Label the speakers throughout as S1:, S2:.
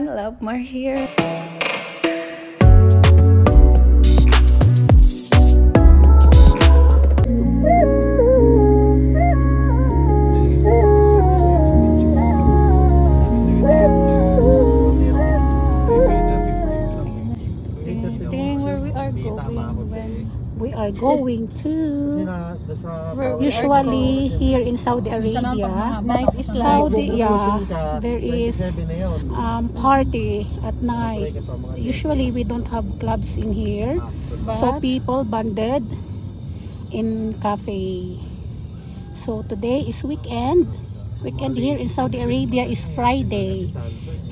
S1: Love More here. Going
S2: to
S1: Where we are
S2: usually here in Saudi Arabia.
S1: night is
S2: Saudi, yeah, there is um, party at night. Usually we don't have clubs in here, so people banded in cafe. So today is weekend. Weekend here in Saudi Arabia is Friday.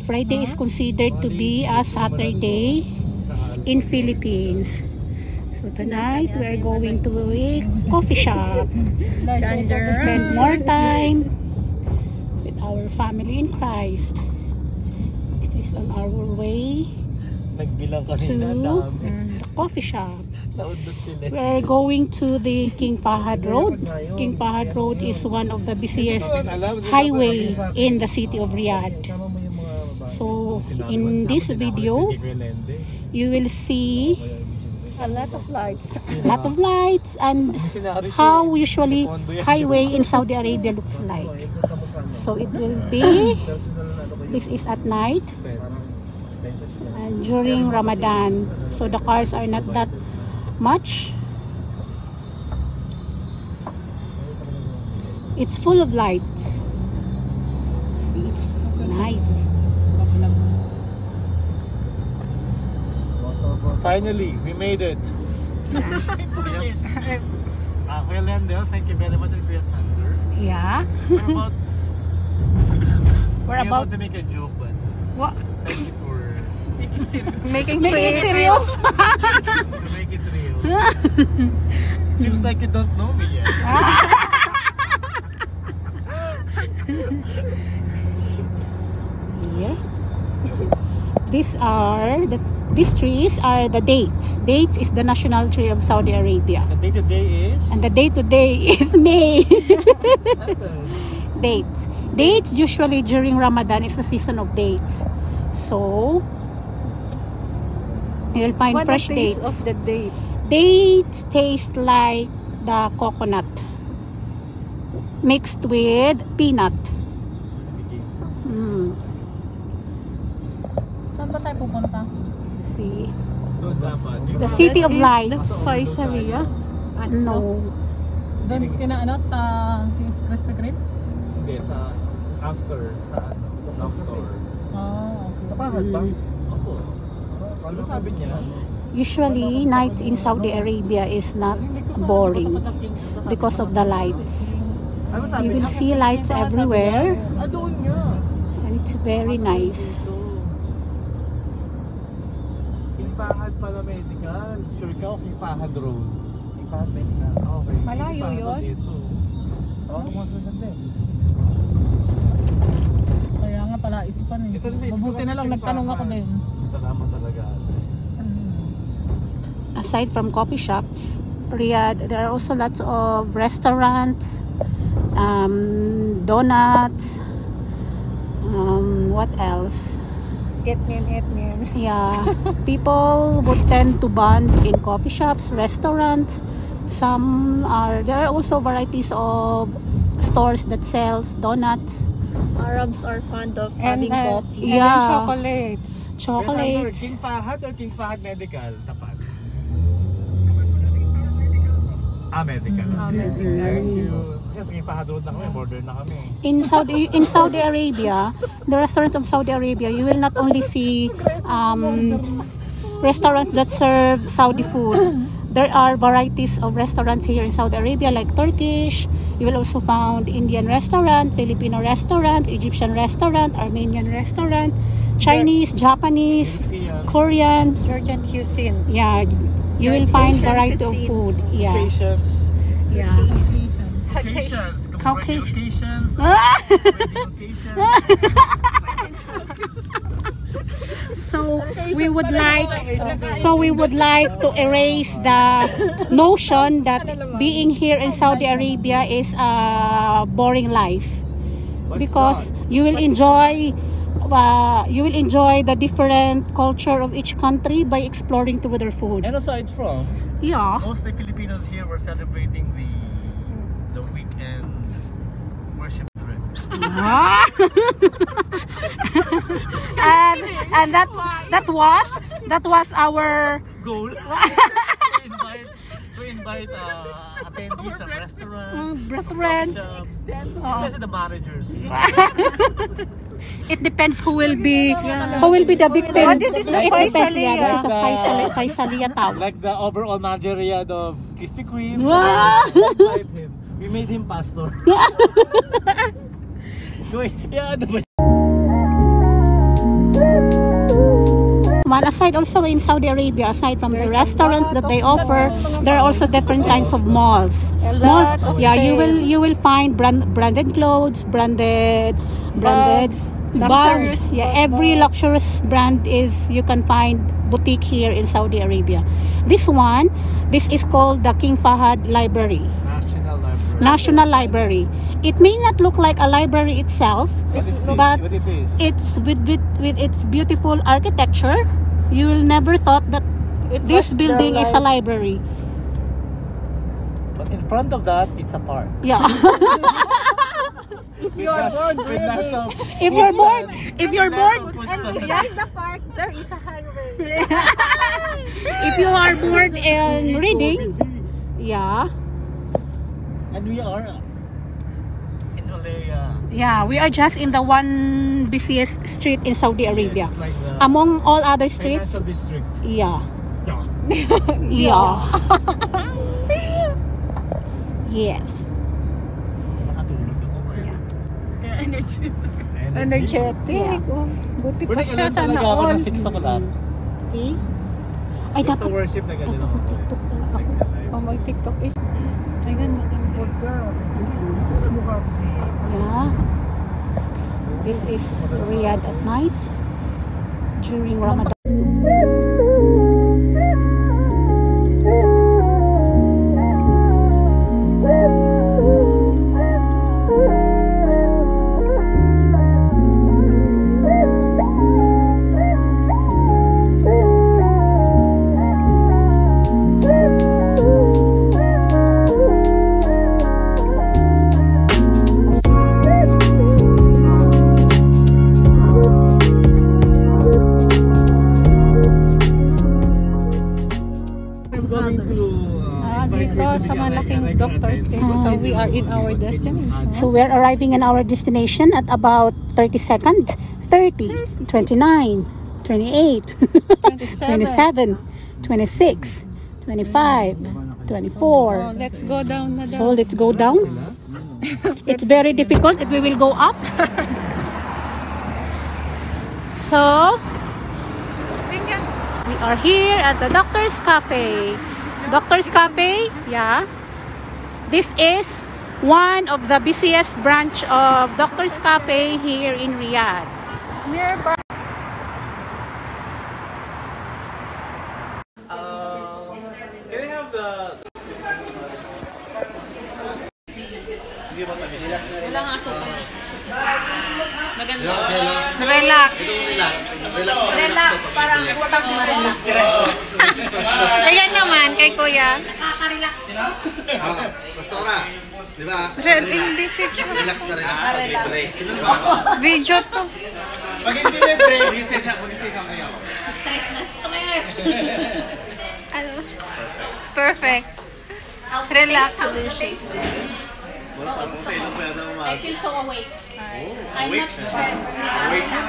S2: Friday is considered to be a Saturday in Philippines. So tonight we are going to a coffee shop. To spend more time with our family in Christ. This is on our way
S3: Nagbilang
S2: to the coffee shop. We are going to the King Fahad Road. King Fahad Road is one of the busiest highway in the city of Riyadh. So in this video, you will see
S1: a lot of lights.
S2: a lot of lights and how usually highway in Saudi Arabia looks like. So it will be, this is at night and during Ramadan. So the cars are not that much. It's full of lights. It's
S3: Finally, we made it. Yep. Ah, Kuya Lendel, thank you very much. And Kuya Sander.
S2: Yeah.
S3: We're about,
S2: We're
S3: we're
S2: about
S3: about to make a joke, but
S2: what?
S3: thank you for
S1: Making,
S2: Making it serious.
S3: to make it real. Seems like you don't know me yet.
S2: Here. These are the these trees are the dates. Dates is the national tree of Saudi Arabia.
S3: The day today is
S2: And the day today is May. dates. Dates usually during Ramadan is the season of dates. So you'll find
S1: What
S2: fresh
S1: the taste
S2: dates.
S1: of the date?
S2: Dates taste like the coconut mixed with peanut. City of lights.
S1: the Faisalia.
S2: No.
S4: Doon kina ano sa Krispy Kreme?
S3: Hindi, sa after, sa doctor.
S4: Oh, okay.
S3: Sa Pahad ba?
S2: Mm.
S3: Opo. Ano sabi niya?
S2: Usually, nights in Saudi Arabia is not boring because of the lights.
S3: Ano
S2: You will see lights everywhere
S3: Ah,
S2: and it's very nice.
S3: Fahad pala medical. Sure ka King Fahad Road? King Fahad medical. Okay.
S1: Malayo
S3: King Fahad
S1: yun?
S3: Dito. Oo, mga susunod din.
S4: Kaya nga pala isipan eh.
S3: Ito
S4: Mabuti na lang nagtanong ako din.
S3: Salamat talaga.
S2: Aside from coffee shops, Riyadh, there are also lots of restaurants, um, donuts, um, what else?
S1: Etnian, etnian.
S2: Yeah, people would tend to bond in coffee shops, restaurants. Some are there are also varieties of stores that sells donuts,
S1: Arabs are fond of
S4: And,
S1: having
S4: uh,
S1: coffee.
S4: And then
S2: Yeah.
S4: chocolates.
S2: chocolates.
S3: King Fahad or King Fahad Medical? Tapat. Ah, medical.
S1: Ah,
S3: Okay.
S1: medical.
S3: Road na kami, border na kami.
S2: in Saudi in Saudi Arabia, the restaurants of Saudi Arabia, you will not only see um, restaurants that serve Saudi food. There are varieties of restaurants here in Saudi Arabia, like Turkish. You will also found Indian restaurant, Filipino restaurant, Egyptian restaurant, Armenian restaurant, Chinese, Japanese, Korean.
S1: Georgian cuisine.
S2: Yeah, you will find variety of food. Yeah,
S3: Occasions.
S2: yeah.
S3: Occasions.
S2: Caucasian.
S3: Occasions.
S2: Ah! So we would like so we would like to erase the notion that being here in Saudi Arabia is a boring life because you will enjoy uh, you will enjoy the different culture of each country by exploring through their food.
S3: And aside from,
S2: Yeah.
S3: mostly Filipinos here were celebrating the the weekend worship trip.
S2: And and that that was that was our
S3: Goal to invite to invite uh, attendees of restaurants,
S2: Mm, restaurant.
S3: shops, especially the managers.
S2: It depends who will be who will be the victim.
S1: Oh, this is the
S2: it depends,
S1: Faisalia.
S2: Yeah, this is the
S3: Like
S2: Faisal,
S3: the-
S2: Faisalia town.
S3: Like the overall manager of Krispy Kreme.
S2: Wow.
S3: We made him pastor. Wait, yeah, ano ba?
S2: But aside also in Saudi Arabia, aside from the restaurants that they offer, there are also different kinds of malls. Malls, yeah, you will you will find brand, branded clothes, branded branded
S1: Bags,
S2: bags. Yeah, every luxurious brand is you can find boutique here in Saudi Arabia. This one, this is called the King Fahad Library.
S3: National Library.
S2: National Library. It may not look like a library itself,
S3: What it is,
S2: but
S3: what it is.
S2: it's with, with with its beautiful architecture you will never thought that
S1: It
S2: this building is a library.
S3: But in front of that, it's a park.
S2: yeah.
S1: If you are bored
S3: With lots
S1: reading,
S3: of
S2: if you're bored if you're
S3: lots
S2: bored
S1: and behind the park, there is a highway.
S2: if you are bored and reading yeah.
S3: And we are Olea.
S2: yeah we are just in the one busiest street in Saudi Arabia
S3: It's like
S2: among all other streets
S3: district.
S2: yeah
S3: Yeah.
S2: yeah yes
S3: ako eh.
S2: Yeah.
S4: Energy.
S1: Energetic. Oh, buti pa siya sa
S3: talaga ako
S1: noon.
S3: na 6 o'clock.
S2: okay ay
S3: Sa
S2: dapat
S3: worship na ganun ako. eh.
S2: TikTok pala ako
S1: Oh, may TikTok is. Ayun, nag-import
S2: Yeah. This is Riyadh at night during Ramadan.
S1: Dito sa malaking doctor's case. So we are in our destination.
S2: So we're arriving in our destination at about 30 seconds. 30, 29, 28, 27, 26, 25, 24.
S1: Oh, let's go down na
S2: So let's go down. It's very difficult. We will go up. so we are here at the Doctor's Cafe. Doctor's Cafe, yeah. This is one of the busiest branch of Doctor's Cafe here in Riyadh.
S1: Nearby.
S3: Um, can I have the...
S4: Wala nga asukal. Maganda.
S1: Relax. Relax. Parang utang mo rin. Ayan naman, kay kuya.
S5: Pastora, di ba?
S1: Re- Hindi picture.
S5: Relax na relax break. Di ba?
S1: Video to.
S3: Pag hindi may break, mag-isa isang kayo.
S1: Ano? Perfect. Relax.
S3: Wala pa kung sa ilong pwede na
S2: I feel so awake. I'm
S3: Awake.
S2: not stressed.
S3: Awaken.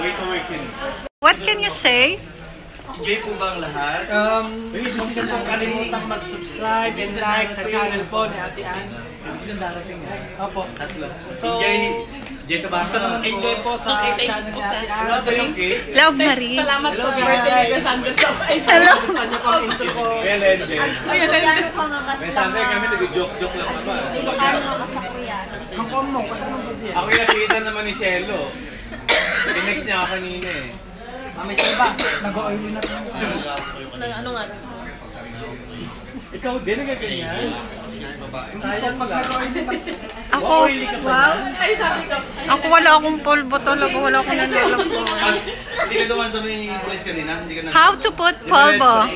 S3: Wake, awaken.
S1: What can you say?
S5: Enjoy po ba ang lahat?
S6: Um, huwag niyo pong kalimutang mag-subscribe and like sa channel po ni Ate Ann.
S3: Hindi na darating eh.
S6: Opo.
S3: Tatlo.
S6: So,
S3: Enjoy. Enjoy ka ba?
S6: basta naman enjoy po sa channel ni Ate Ann.
S3: Yung cake?
S1: Love Marie.
S4: Salamat sa birthday ni Kuya Sandro sa
S1: Hello.
S6: Gusto niyo pong intro ko.
S3: Well ended.
S4: Kuya Sandro.
S3: May Sunday kami nag-joke-joke lang naman.
S6: Ang com mo, kasi naman ba diyan?
S3: Ako yung nakita naman ni Shelo. Tinext niya ako kanina eh.
S6: Mami, sino ba? Nag-oily na tayo.
S4: Ano nga?
S3: Ikaw din nagaganyan. Sayang pag
S5: Ako, wow. Ako wala akong polvo talaga. Wala akong nandalang po.
S6: As, hindi ka duman sa may police kanina? Hindi ka.
S5: How to put polvo?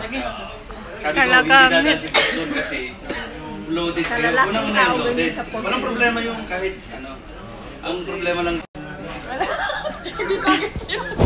S6: Sabi ko,
S5: Talaga,
S6: hindi dadaan si kasi loaded kayo.
S5: Kalalaking
S6: Unang una
S5: tao
S6: yung loaded. Walang problema yung kahit ano. Ang problema lang